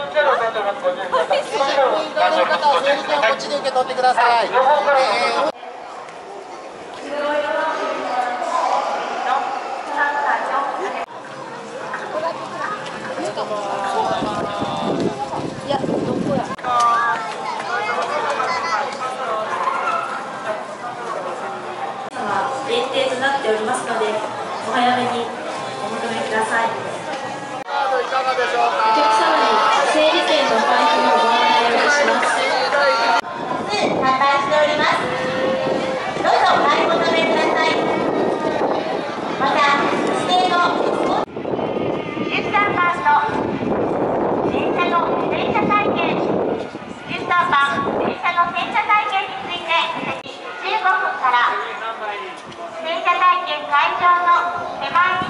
こっちで受け取ってください。えーいや、どこ。っておりますので、お早めにお求めください。カードいかがでしょうおか。客様電車の洗車体験、13番電車の洗車体験について15分から洗車体験会場の手前に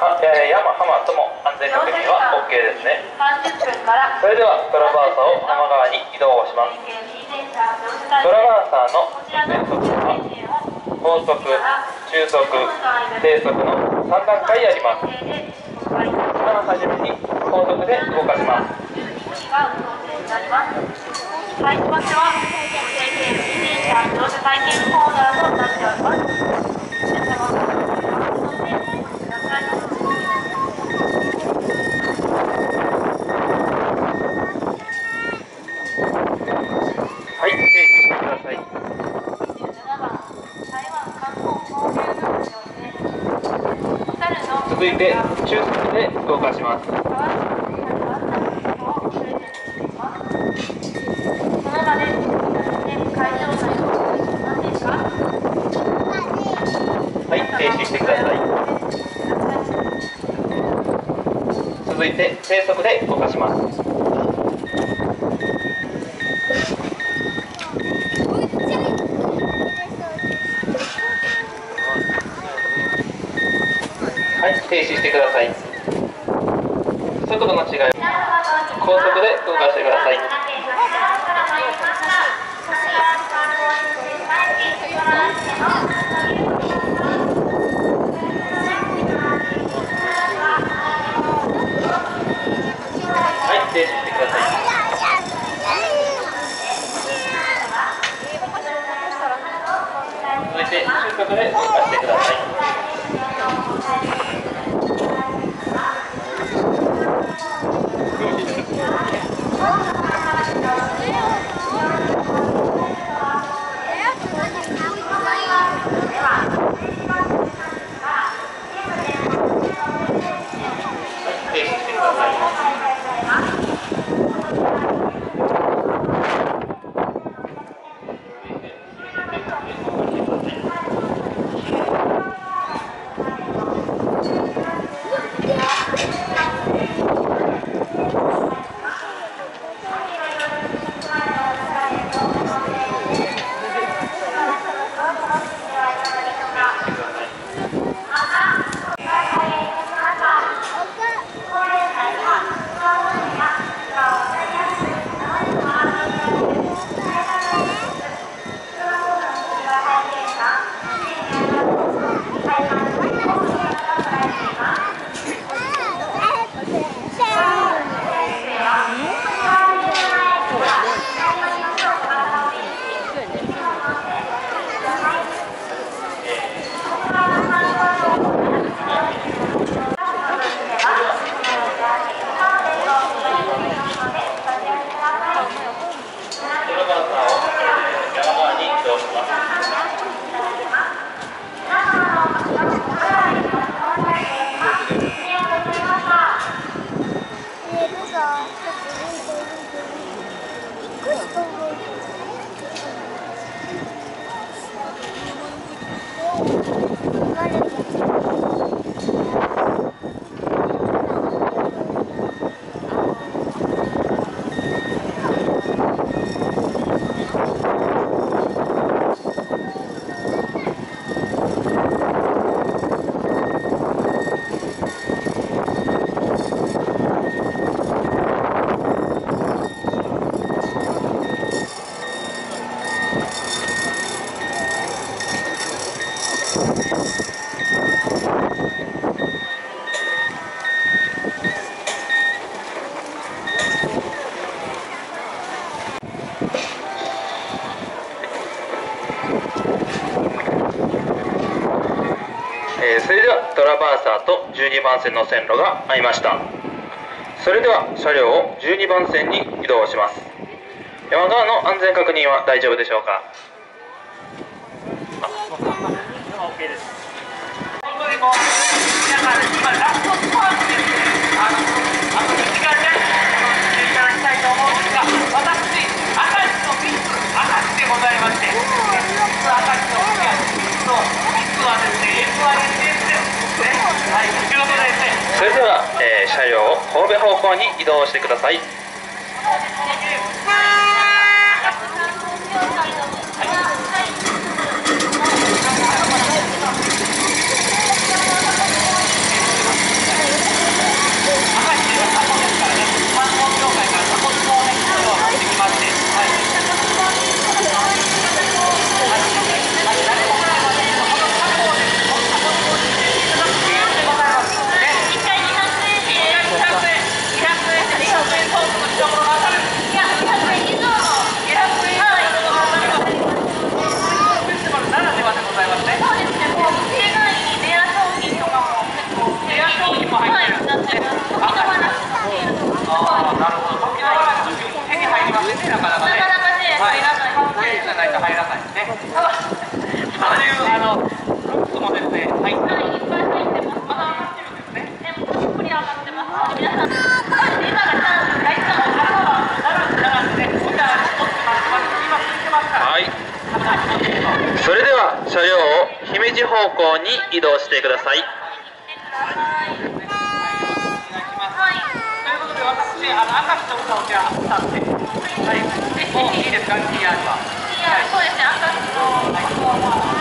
えー山浜とも安全確認は OK ですね。それではトラバーサーを浜川に移動します。トラバーサーのこちらの原則は高速、中速、低速の3段階あります。一番初めに高速で動かします。12組が運行中になります。配置場所は汚染警備自転車乗車体験コーナーとなっております。皆様お乗りください。はい、停止してください。17番台湾観光交流の場で猿の続いて中心で動かします。はい停止してください。続いて低速で動かします。停止してください。速度の違い、高速で動かしてください。えー、それではトラバーサーと12番線の線路が合いました。それでは車両を12番線に移動します。山側の安全確認は大丈夫でしょうか？あ、OK あの時間でおいただきたいと思うんですが。ございまして、のの実はですね、ですね。はい、というでですね、それでは、えー、車両を神戸方向に移動してください。はい。はい、いっぱい入ってます。まだ上がってるんですね。でも、たっぷり上がってます。皆さん、それでは車両を姫路方向に移動してください。はい、ということで私、赤木の歌を歌って、はい、もういいですか、TR は。い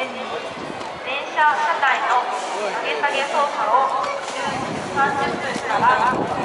現で電車車体の下げ下げ操作を30分から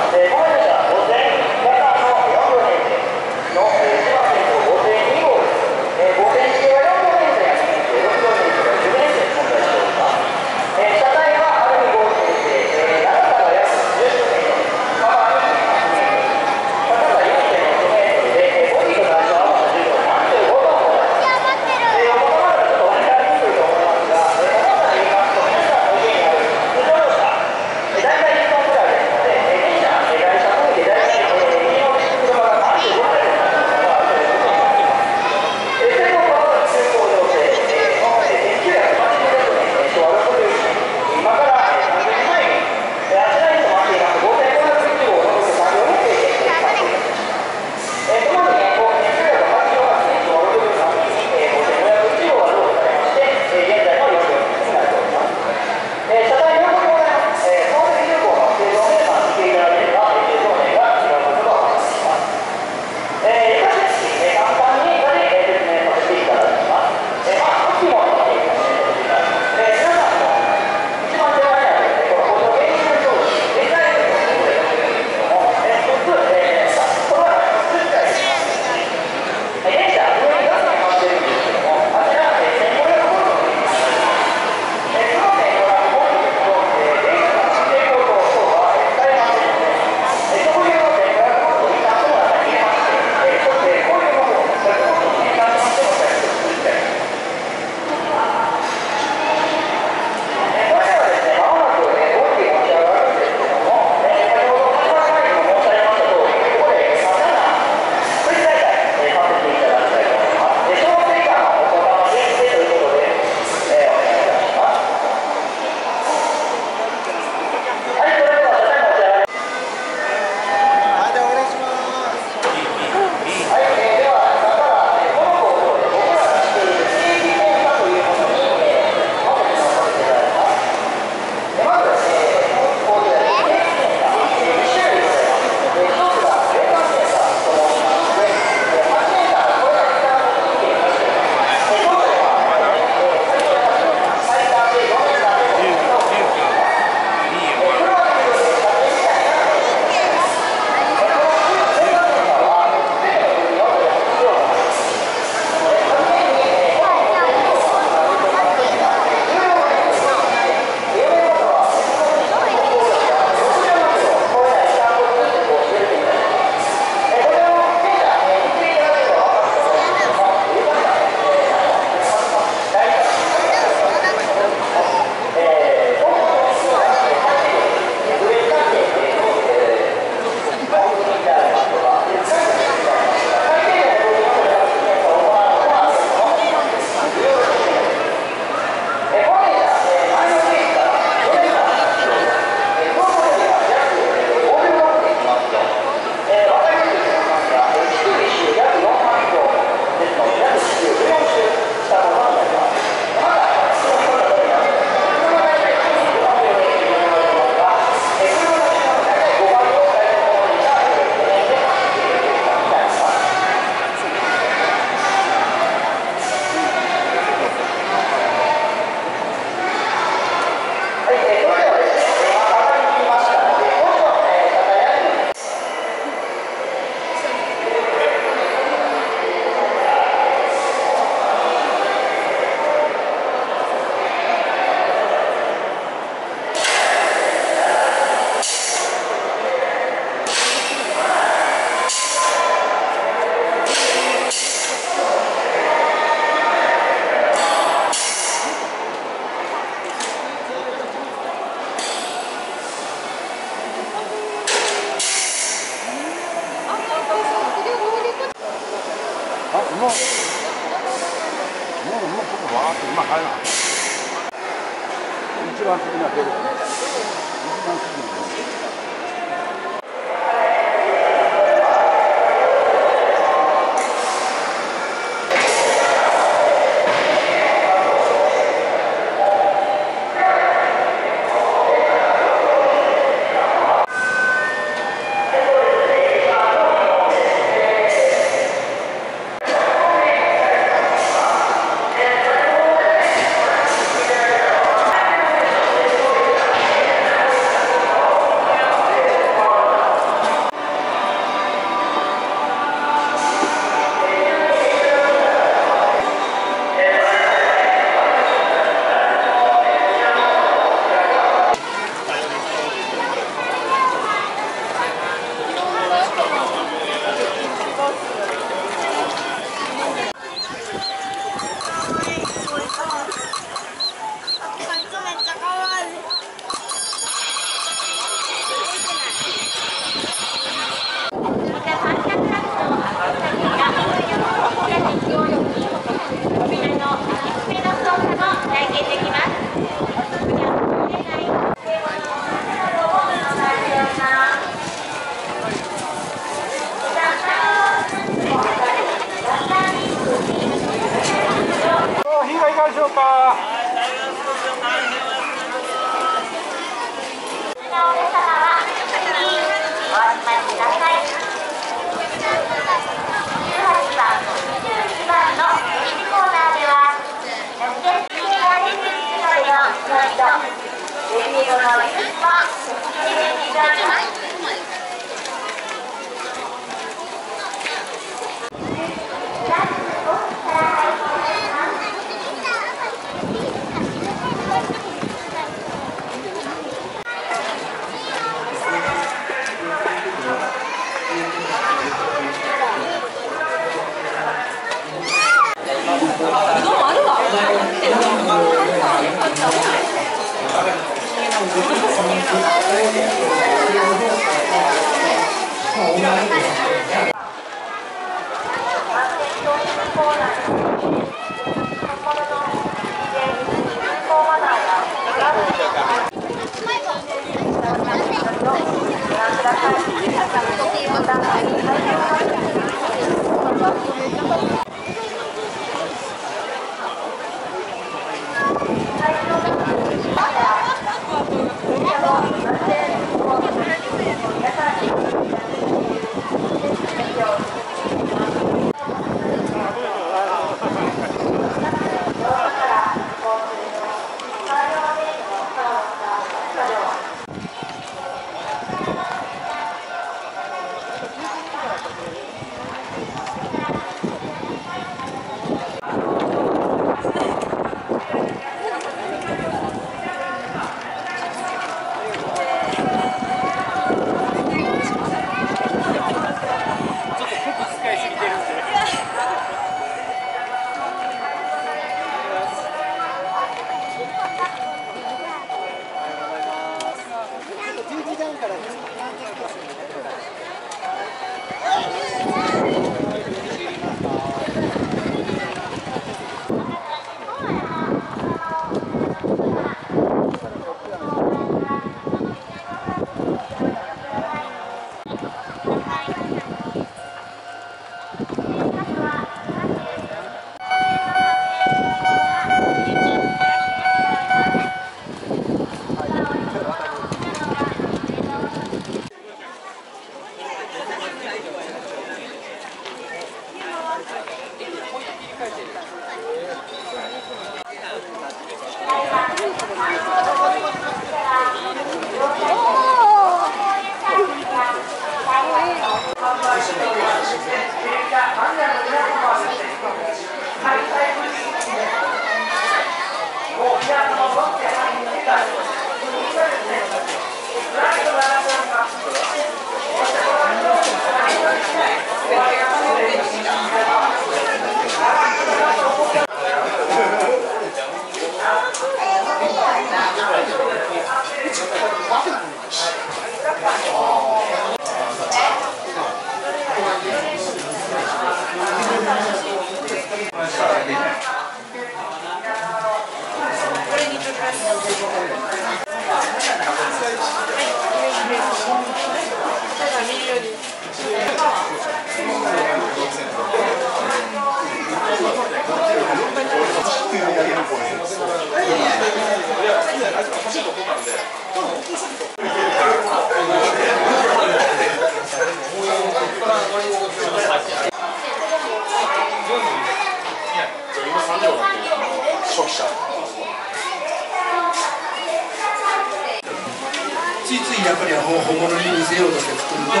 やっぱり本本物に見せようとして作ると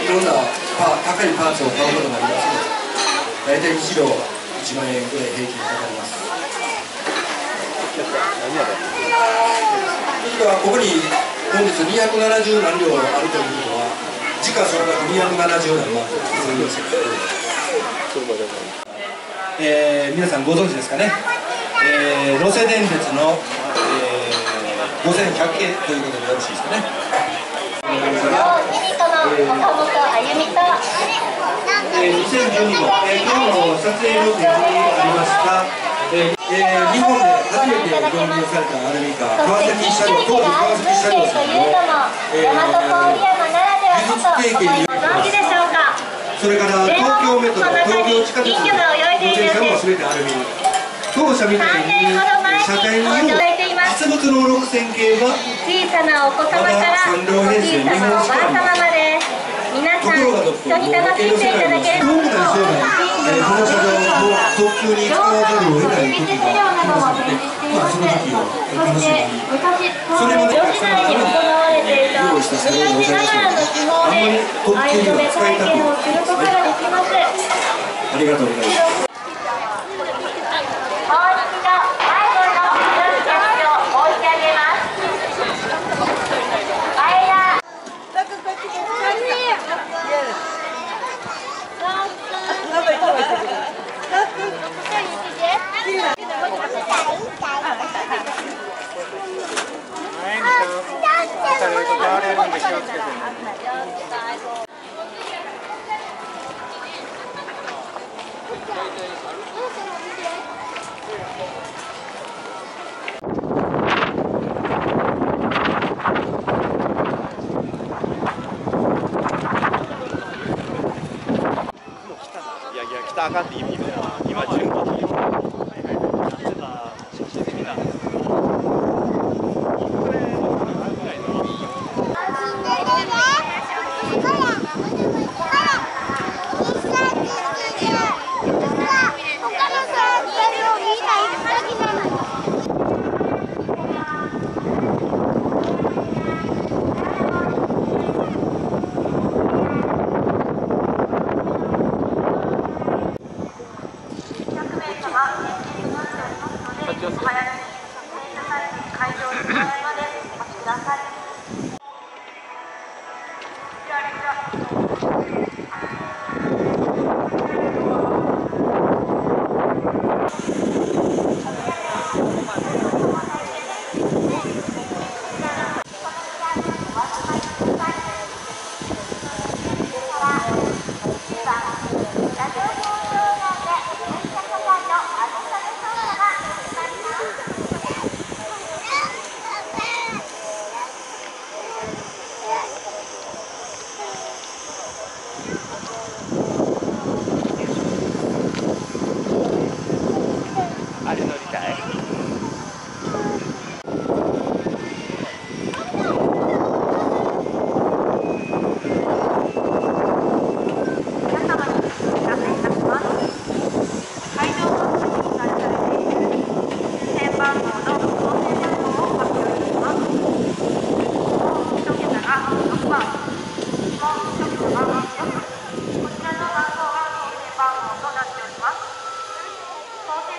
いろんなパ高いパーツを買うことになりますので大体1両1万円ぐらい平均かかりますですからここに本日270何両あるということは時価総額270何万とそういう世界えー、皆さんご存知ですかね、えー、路線電鉄の、えー、5100系ということでよろしいですかね？ットの岡本あゆみとえー、2012年、えー、今日の撮影予定にありました、えーえー、日本で初めて導入されたアルミカー川崎車両当時川崎車両さんの、え大和郡山ならではこと技術提携にご存知でしょうか。それから東京メトロ東京地下鉄の路線車も全てアルミ当社みたいに車体に用実物の6000系は小さなお子様からおじいさまおばあ様まで皆さん一緒に楽しんでいただける遠くなりそうな、えー、この車両を特急に使わざるを得ない時がありますので、まあ、その時を楽しみにそれまで江戸時代に行われていた昔ながらの手法で藍染め体験をすることができます。ありがとうございますもう一度最後の色付けを申し上げます前田いやいや、来たらあかんって